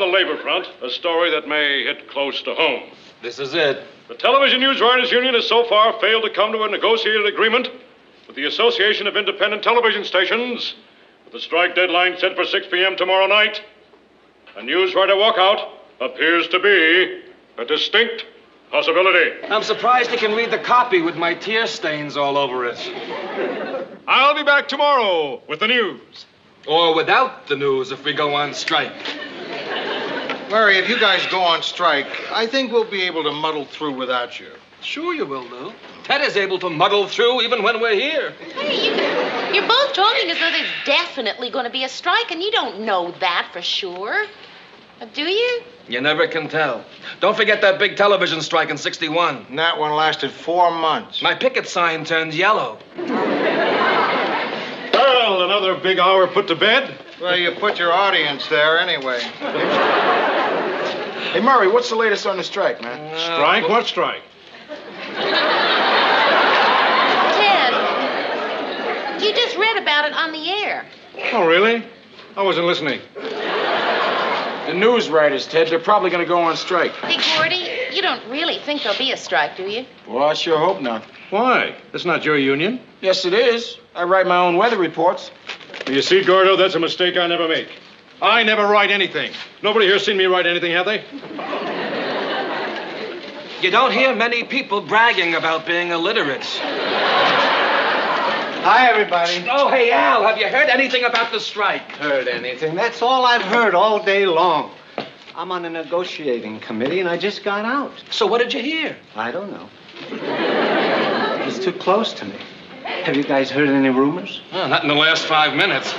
the labor front, a story that may hit close to home. This is it. The Television News Writers Union has so far failed to come to a negotiated agreement with the Association of Independent Television Stations, with the strike deadline set for 6 p.m. tomorrow night. A news writer walkout appears to be a distinct possibility. I'm surprised he can read the copy with my tear stains all over it. I'll be back tomorrow with the news. Or without the news if we go on strike. Murray, if you guys go on strike, I think we'll be able to muddle through without you. Sure you will, Lou. Ted is able to muddle through even when we're here. Hey, you, you're both talking as though there's definitely going to be a strike, and you don't know that for sure. Uh, Do you? You never can tell. Don't forget that big television strike in 61. And that one lasted four months. My picket sign turned yellow. Well, another big hour put to bed. Well, you put your audience there anyway. Hey, Murray, what's the latest on the strike, man? Uh, strike? What strike? Ted, you just read about it on the air. Oh, really? I wasn't listening. The news writers, Ted, they're probably going to go on strike. Hey, Gordy, you don't really think there'll be a strike, do you? Well, I sure hope not. Why? That's not your union. Yes, it is. I write my own weather reports. You see, Gordo, that's a mistake I never make. I never write anything. Nobody here's seen me write anything, have they? You don't hear many people bragging about being illiterate. Hi, everybody. Oh, hey, Al, have you heard anything about the strike? heard anything. That's all I've heard all day long. I'm on a negotiating committee and I just got out. So what did you hear? I don't know. It's too close to me. Have you guys heard any rumors? Oh, not in the last five minutes.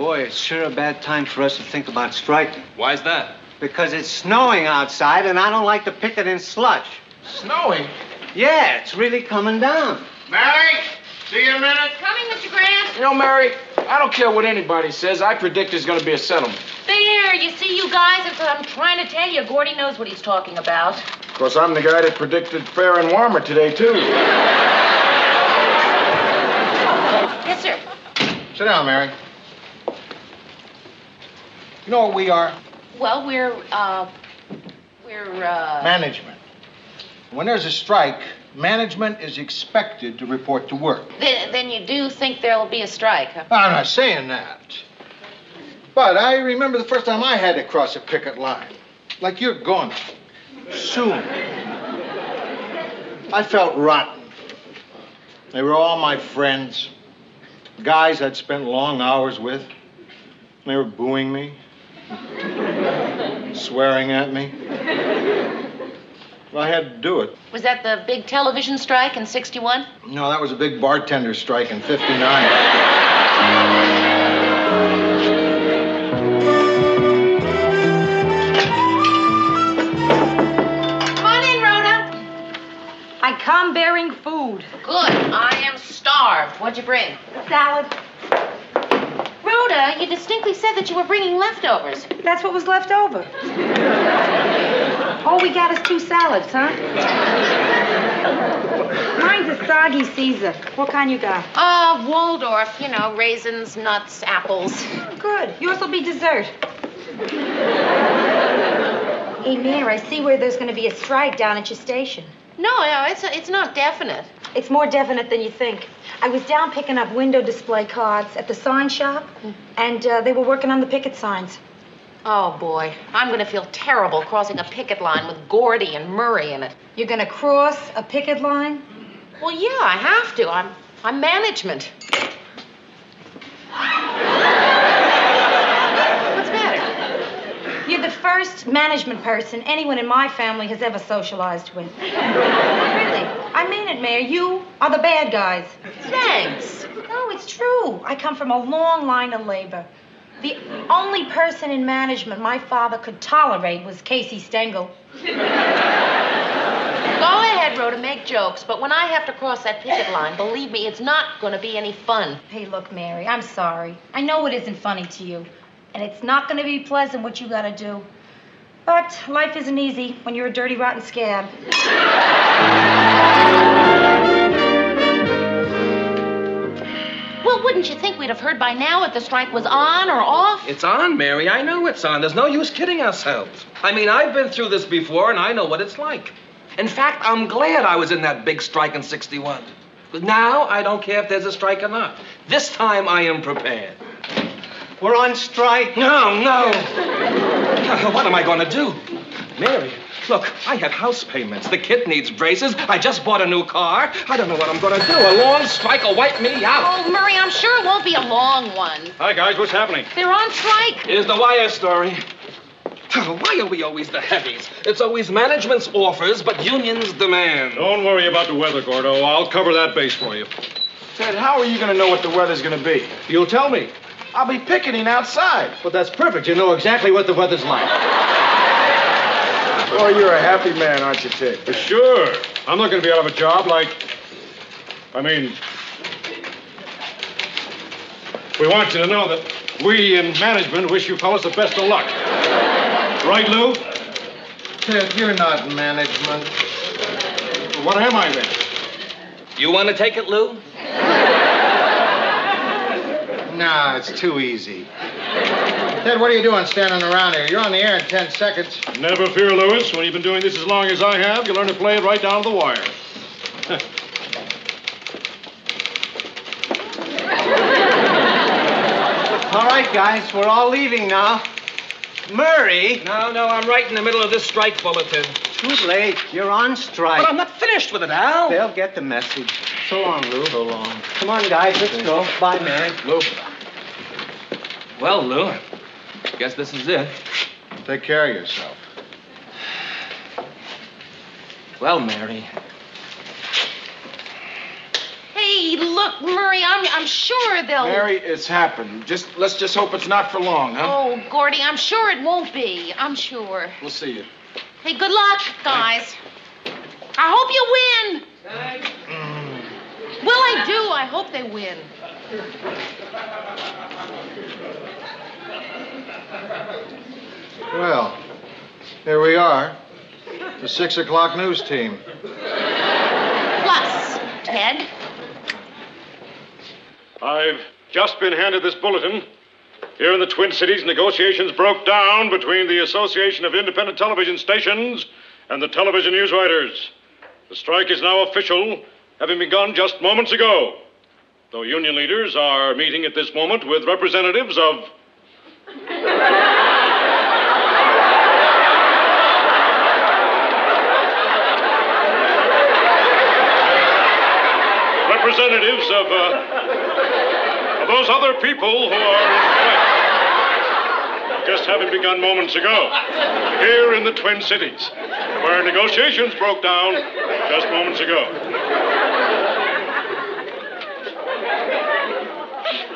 Boy, it's sure a bad time for us to think about striking. Why's that? Because it's snowing outside and I don't like to pick it in slush. Snowing? Yeah, it's really coming down. Mary, see you in a minute. Coming, Mr. Grant. You know, Mary, I don't care what anybody says. I predict there's going to be a settlement. There, you see, you guys, it's, I'm trying to tell you, Gordy knows what he's talking about. Of course, I'm the guy that predicted fair and warmer today, too. Yes, sir. Sit down, Mary. You know what we are? Well, we're, uh, we're, uh... Management. When there's a strike, management is expected to report to work. Then, then you do think there'll be a strike, huh? I'm not saying that. But I remember the first time I had to cross a picket line. Like you're going to. Soon. I felt rotten. They were all my friends. Guys I'd spent long hours with. They were booing me. Swearing at me. I had to do it. Was that the big television strike in 61? No, that was a big bartender strike in 59. Come on in, Rhoda. I come bearing food. Good. I am starved. What'd you bring? Salad. Rhoda, you distinctly said that you were bringing leftovers. That's what was left over. All we got is two salads, huh? Mine's a soggy Caesar. What kind you got? Uh, Waldorf, you know, raisins, nuts, apples. Good. Yours will be dessert. Hey, Mare, I see where there's going to be a strike down at your station. No, no, it's, it's not definite. It's more definite than you think. I was down picking up window display cards at the sign shop, and uh, they were working on the picket signs. Oh, boy. I'm going to feel terrible crossing a picket line with Gordy and Murray in it. You're going to cross a picket line? Well, yeah, I have to. I'm, I'm management. What's the matter? You're the first management person anyone in my family has ever socialized with. really. I mean it, Mare. You are the bad guys. Thanks. No, it's true. I come from a long line of labor. The only person in management my father could tolerate was Casey Stengel. Go ahead, Rhoda, make jokes, but when I have to cross that picket line, believe me, it's not going to be any fun. Hey, look, Mary, I'm sorry. I know it isn't funny to you, and it's not going to be pleasant what you got to do. But life isn't easy when you're a dirty, rotten scab. Well, Well, wouldn't you think we'd have heard by now if the strike was on or off? It's on, Mary. I know it's on. There's no use kidding ourselves. I mean, I've been through this before, and I know what it's like. In fact, I'm glad I was in that big strike in 61. But now, I don't care if there's a strike or not. This time, I am prepared. We're on strike. No, no. What am I going to do? Mary, look, I have house payments. The kid needs braces. I just bought a new car. I don't know what I'm going to do. A long strike will wipe me out. Oh, Murray, I'm sure it won't be a long one. Hi, guys. What's happening? They're on strike. Here's the wire story. Why are we always the heavies? It's always management's offers, but unions demand. Don't worry about the weather, Gordo. I'll cover that base for you. Ted, how are you going to know what the weather's going to be? You'll tell me. I'll be picketing outside. Well, that's perfect. You know exactly what the weather's like. Oh, you're a happy man, aren't you, Ted? For uh, sure. I'm not going to be out of a job like. I mean. We want you to know that we in management wish you fellas the best of luck. Right, Lou? Ted, you're not management. What am I then? You want to take it, Lou? Nah, it's too easy. Ted, what are you doing standing around here? You're on the air in 10 seconds. Never fear, Lewis. When you've been doing this as long as I have, you learn to play it right down to the wire. All right, guys, we're all leaving now. Murray, No, no, I'm right in the middle of this strike bulletin. too late. You're on strike. But I'm not finished with it, Al. They'll get the message. So long, Lou. So long. Come on, guys, let's go. Bye, Mary. Lou. Well, Lou, guess this is it. Take care of yourself. Well, Mary, Hey, look, Murray, I'm, I'm sure they'll. Mary, it's happened. Just let's just hope it's not for long, huh? Oh, Gordy, I'm sure it won't be. I'm sure. We'll see you. Hey, good luck, guys. I hope you win. Well, I do. I hope they win. Well, here we are. The 6 o'clock news team. Plus, Ted. I've just been handed this bulletin. Here in the Twin Cities, negotiations broke down between the Association of Independent Television Stations and the television news writers. The strike is now official, having begun just moments ago. Though union leaders are meeting at this moment with representatives of. Representatives of, uh, of those other people who are. Just having begun moments ago, here in the Twin Cities, where negotiations broke down just moments ago.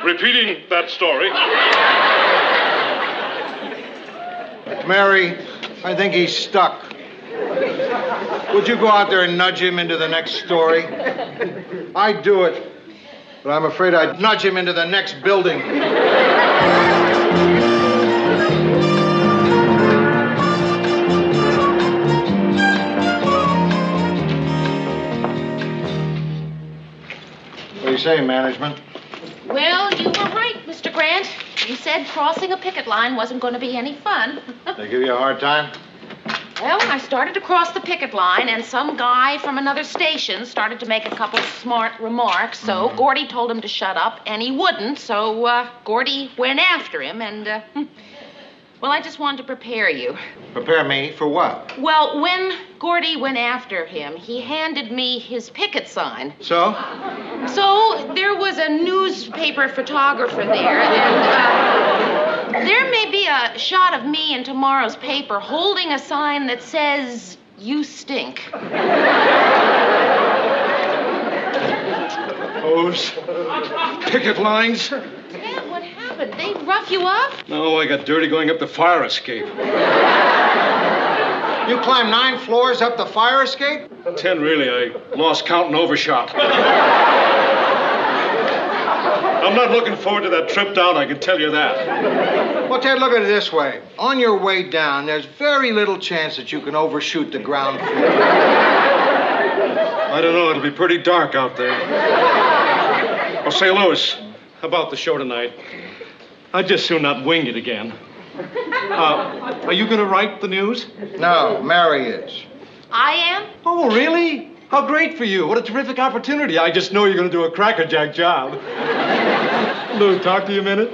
Repeating that story, Mary, I think he's stuck. Would you go out there and nudge him into the next story? I'd do it, but I'm afraid I'd nudge him into the next building. What do you say, management? Well, you were right, Mr. Grant. You said crossing a picket line wasn't going to be any fun. They give you a hard time? Well, I started to cross the picket line, and some guy from another station started to make a couple smart remarks. So Gordy told him to shut up, and he wouldn't. So uh, Gordy went after him, and uh, hmm. well, I just wanted to prepare you. Prepare me for what? Well, when Gordy went after him, he handed me his picket sign. So? So there was a newspaper photographer there, and uh, there may be a shot of me in tomorrow's paper holding a sign that says, You stink. those picket lines. Ted, what happened? They rough you up? No, I got dirty going up the fire escape. You climbed nine floors up the fire escape? Ten, really. I lost count and overshot. I'm not looking forward to that trip down, I can tell you that. Well, Ted, look at it this way. On your way down, there's very little chance that you can overshoot the ground floor. I don't know, it'll be pretty dark out there. Well, say, Lewis, about the show tonight. I'd just soon not wing it again. Uh, are you going to write the news? No, Mary is. I am? Oh, really? How great for you. What a terrific opportunity. I just know you're going to do a crackerjack job. Lou, talk to you a minute.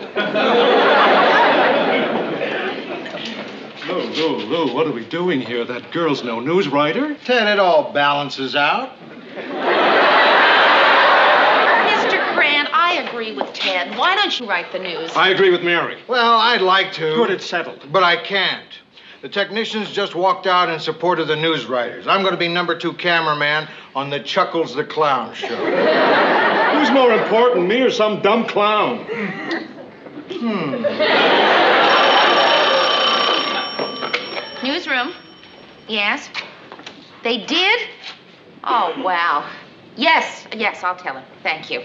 Lou, Lou, Lou, what are we doing here? That girl's no news writer. Ted, it all balances out. Mr. Grant, I agree with Ted. Why don't you write the news? I agree with Mary. Well, I'd like to. Good, it's settled. But I can't. The technicians just walked out in support of the news writers. I'm going to be number two cameraman on the Chuckles the Clown show. Who's more important, me or some dumb clown? Hmm. Newsroom? Yes? They did? Oh, wow. Yes, yes, I'll tell him. Thank you.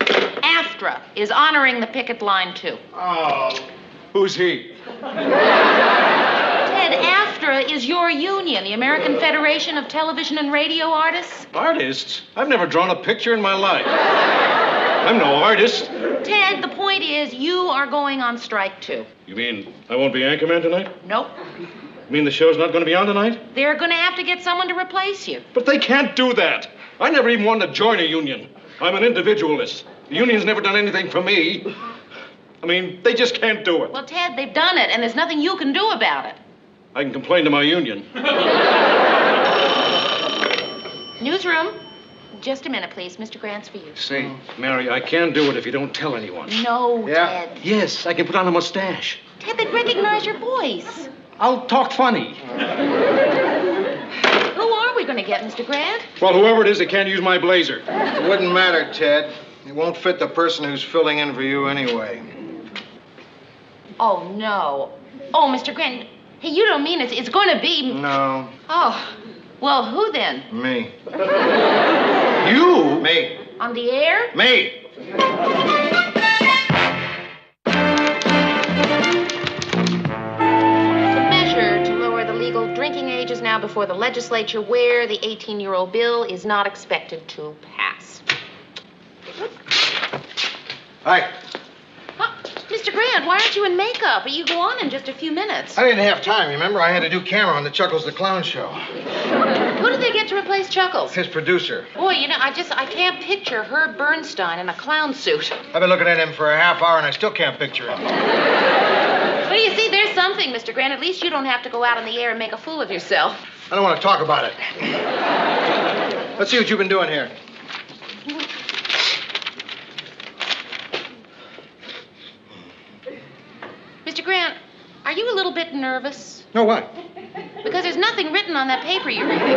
AFTRA is honoring the picket line, too. Oh. Who's he? Ted, AFTRA is your union, the American Federation of Television and Radio Artists. Artists? I've never drawn a picture in my life. I'm no artist. Ted, the point is, you are going on strike, too. You mean I won't be anchorman tonight? Nope. You mean the show's not going to be on tonight? They're going to have to get someone to replace you. But they can't do that. I never even wanted to join a union. I'm an individualist. The union's never done anything for me. I mean, they just can't do it. Well, Ted, they've done it, and there's nothing you can do about it. I can complain to my union. Newsroom? Just a minute, please. Mr. Grant's for you. Say, Mary, I can do it if you don't tell anyone. No, Yeah? Ted. Yes, I can put on a mustache. Ted, they'd recognize your voice. I'll talk funny. Who are we going to get, Mr. Grant? Well, whoever it is, they can't use my blazer. It wouldn't matter, Ted. It won't fit the person who's filling in for you anyway. Oh, no. Oh, Mr. Grant. Hey, you don't mean it's, it's going to be. No, Oh. Well, who then? me. You? Me. On the air? Me. The measure to lower the legal drinking age is now before the legislature, where the 18 year old bill is not expected to pass. Hi. Mr. Grant, why aren't you in makeup? You go on in just a few minutes. I didn't have time, remember? I had to do camera on the Chuckles the Clown show. Who did they get to replace Chuckles? His producer. Boy, you know, I just I can't picture Herb Bernstein in a clown suit. I've been looking at him for a half hour and I still can't picture him. Well, you see, there's something, Mr. Grant. At least you don't have to go out in the air and make a fool of yourself. I don't want to talk about it. Let's see what you've been doing here. Mr. Grant, are you a little bit nervous? No, what? Because there's nothing written on that paper you're reading.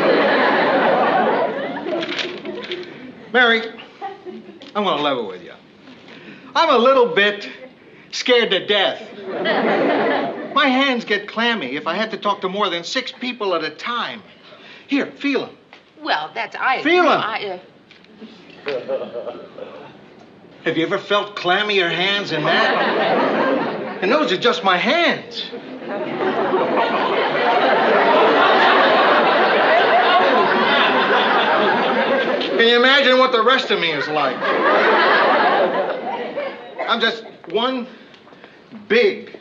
Mary, I want to level with you. I'm a little bit scared to death. My hands get clammy if I have to talk to more than six people at a time. Here, feel them. Well, that's I. Feel 'em. I, uh, Have you ever felt clammier hands than that? And those are just my hands. Can you imagine what the rest of me is like? I'm just one big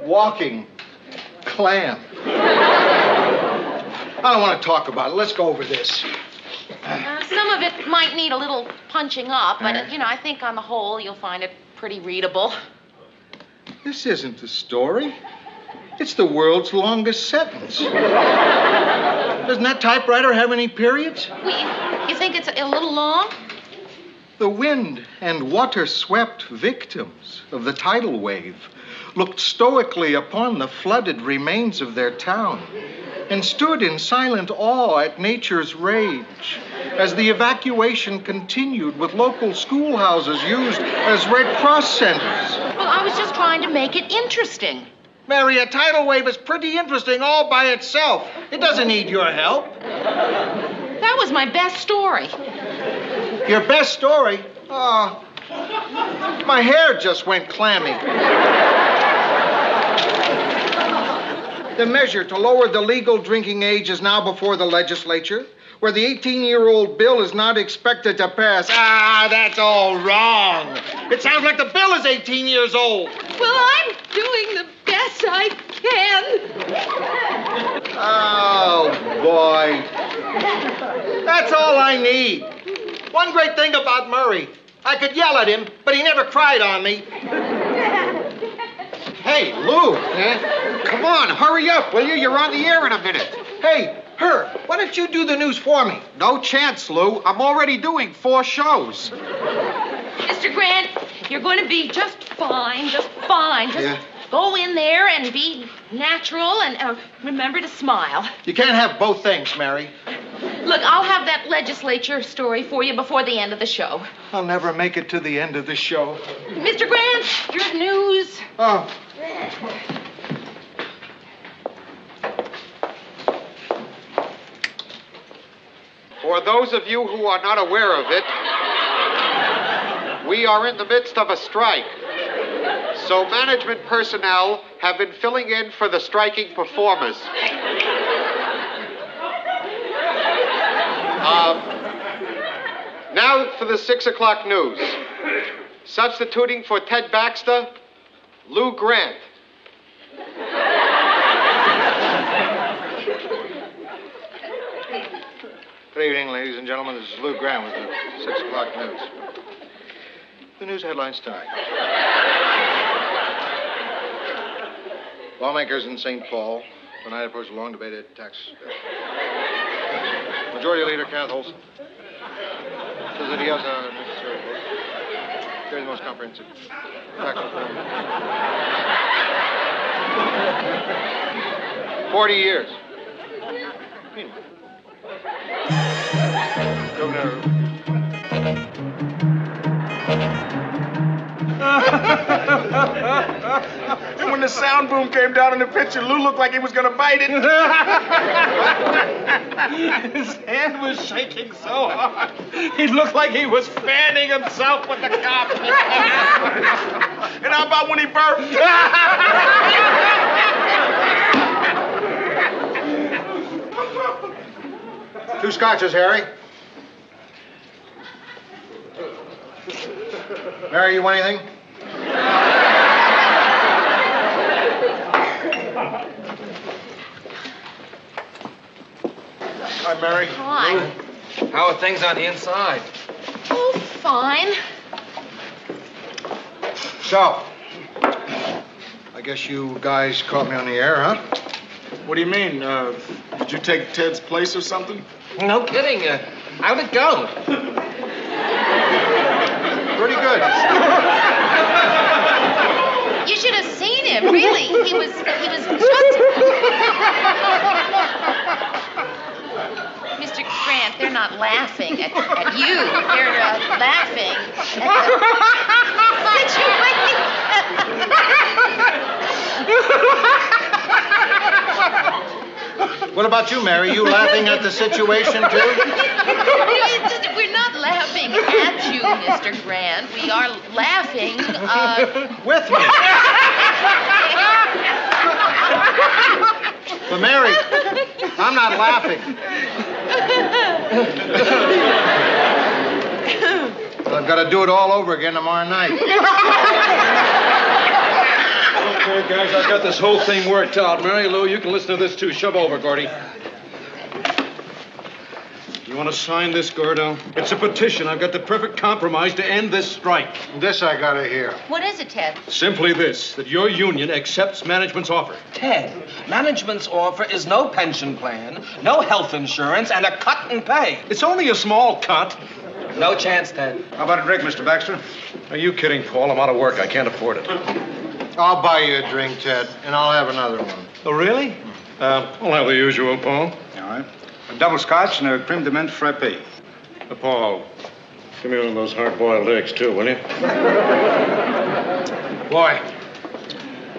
walking clam. I don't want to talk about it. Let's go over this. uh, some of it might need a little punching up, but uh, you know, I think on the whole you'll find it pretty readable. This isn't a story. It's the world's longest sentence. Doesn't that typewriter have any periods? We, you think it's a little long? The wind and water swept victims of the tidal wave looked stoically upon the flooded remains of their town and stood in silent awe at nature's rage as the evacuation continued with local schoolhouses used as Red Cross centers. Well, I was just trying to make it interesting. Mary, a tidal wave is pretty interesting all by itself. It doesn't need your help. That was my best story. Your best story? Oh, my hair just went clammy. The measure to lower the legal drinking age is now before the legislature, where the 18 year old bill is not expected to pass. Ah, that's all wrong. It sounds like the bill is 18 years old. Well, I'm doing the best I can. Oh, boy. That's all I need. One great thing about Murray I could yell at him, but he never cried on me. Hey, Lou. Eh? Come on, hurry up, will you? You're on the air in a minute. Hey, Herb, why don't you do the news for me? No chance, Lou. I'm already doing four shows. Mr. Grant, you're going to be just fine, just fine. Just Yeah. Go in there and be natural and uh, remember to smile. You can't have both things, Mary. Look, I'll have that legislature story for you before the end of the show. I'll never make it to the end of the show. Mr. Grant, your news. Oh. For those of you who are not aware of it, we are in the midst of a strike. So management personnel have been filling in for the striking performers. Um, now for the six o'clock news. Substituting for Ted Baxter, Lou Grant. Good evening, ladies and gentlemen. This is Lou Grant with the 6 o'clock news. The news headlines tonight. Lawmakers in St. Paul tonight oppose a long debate debated tax. Majority Leader Kenneth Olson says that he has a necessary vote. Carry the most comprehensive tax reform. 40 years. Governor And when the sound boom came down in the picture, Lou looked like he was gonna bite it. His hand was shaking so hard. He looked like he was fanning himself with the carpet. and how about when he burped? Two scotches, Harry. Mary, you want anything? Hi, Mary. Hi. How are things on the inside? Oh, fine. So, I guess you guys caught me on the air, huh? What do you mean? Uh, did you take Ted's place or something? No kidding. Uh, how'd it go? Pretty good. You should have seen him. Really, he was he was just. Mr. Grant, they're not laughing at, at you. They're uh, laughing at the situation. What about you, Mary? You laughing at the situation, too? We're not laughing at you, Mr. Grant. We are laughing. Uh, With me. But, Mary, I'm not laughing. I've got to do it all over again tomorrow night. Okay, guys, I've got this whole thing worked out. Mary Lou, you can listen to this too. Shove over, Gordy. You want to sign this, Gordo? It's a petition. I've got the perfect compromise to end this strike. This I got to hear. what is it, Ted? Simply this that your union accepts management's offer. Ted, management's offer is no pension plan, no health insurance, and a cut in pay. It's only a small cut. No chance, Ted. How about a drink, Mr. Baxter? Are you kidding, Paul? I'm out of work. I can't afford it. I'll buy you a drink, Ted, and I'll have another one. Oh, really? Uh, I'll have the usual, Paul. All right. A double scotch and a creme de menthe frappe. Uh, Paul, give me one of those hard-boiled eggs, too, will you? Boy,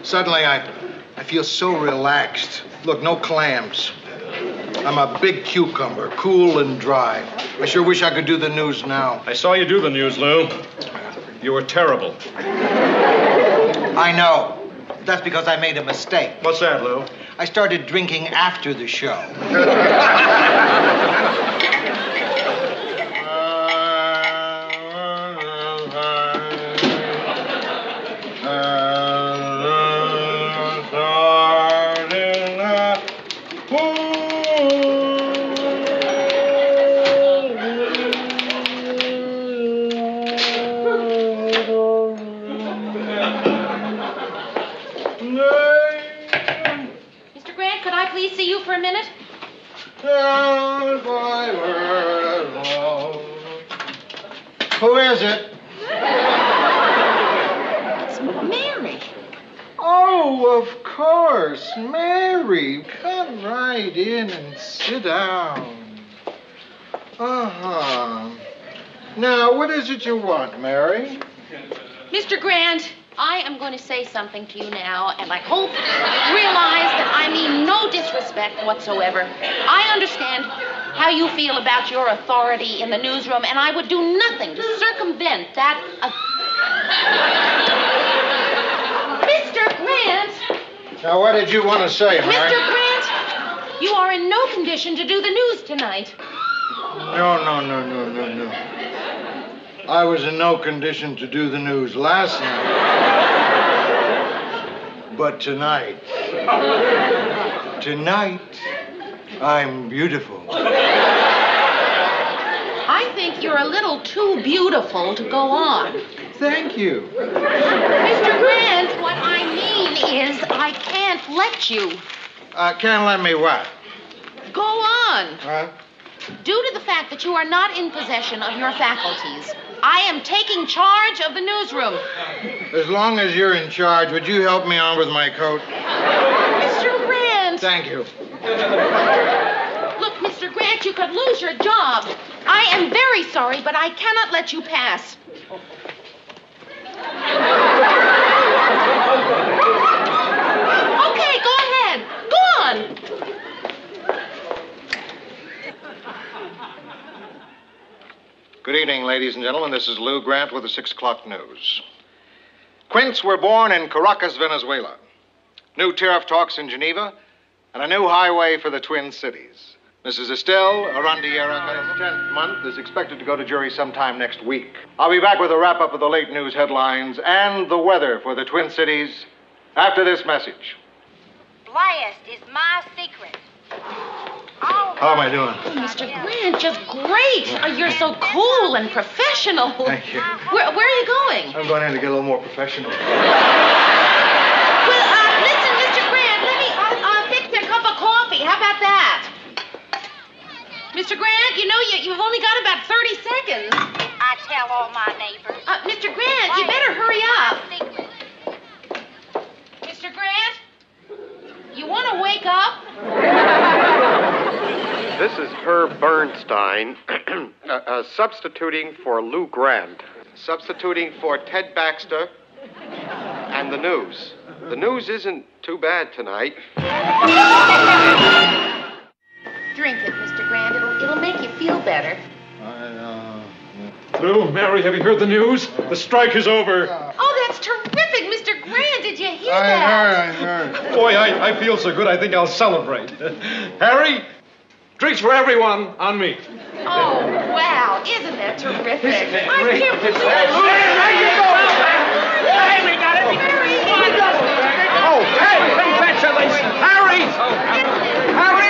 suddenly I, I feel so relaxed. Look, no clams. I'm a big cucumber, cool and dry. I sure wish I could do the news now. I saw you do the news, Lou. You were terrible. I know. That's because I made a mistake. What's that, Lou? I started drinking after the show. is it you want, Mary? Mr. Grant, I am going to say something to you now, and I hope you realize that I mean no disrespect whatsoever. I understand how you feel about your authority in the newsroom, and I would do nothing to circumvent that. Mr. Grant! Now, what did you want to say, Mary? Mr. Grant! You are in no condition to do the news tonight. No, no, no, no, no, no. I was in no condition to do the news last night. But tonight, tonight, I'm beautiful. I think you're a little too beautiful to go on. Thank you. Mr. Grant, what I mean is I can't let you. Uh, can't let me what? Go on. Huh? Due to the fact that you are not in possession of your faculties, I am taking charge of the newsroom. As long as you're in charge, would you help me on with my coat? Mr. Grant! Thank you. Look, Mr. Grant, you could lose your job. I am very sorry, but I cannot let you pass. Okay, go ahead. Go on. Good evening, ladies and gentlemen. This is Lou Grant with the Six O'Clock News. Quints were born in Caracas, Venezuela. New tariff talks in Geneva, and a new highway for the Twin Cities. Mrs. Estelle Arandiera, her 10th month, is expected to go to jury sometime next week. I'll be back with a wrap up of the late news headlines and the weather for the Twin Cities after this message. Blast is my secret. How am I doing? Mr. Grant, just great. Uh, you're so cool and professional. Thank you. Where, where are you going? I'm going in to get a little more professional. Well, uh, listen, Mr. Grant, let me uh, uh, fix a cup of coffee. How about that? Mr. Grant, you know you, you've only got about 30 seconds. I tell all my neighbors. Uh, Mr. Grant, you better hurry up. Mr. Grant, you want to wake up? This is Herb Bernstein, uh, uh, substituting for Lou Grant. Substituting for Ted Baxter and the news. The news isn't too bad tonight. Drink it, Mr. Grant. It'll, it'll make you feel better. I, uh, Lou, Mary, have you heard the news? The strike is over. Oh, that's terrific, Mr. Grant. Did you hear I that? heard, I heard. Boy, I, I feel so good, I think I'll celebrate. Harry, drinks for everyone on me. Oh, wow. Isn't that terrific? I can't believe it. Hey, we got it. Harry! Oh, hey, congratulations, Harry. Harry.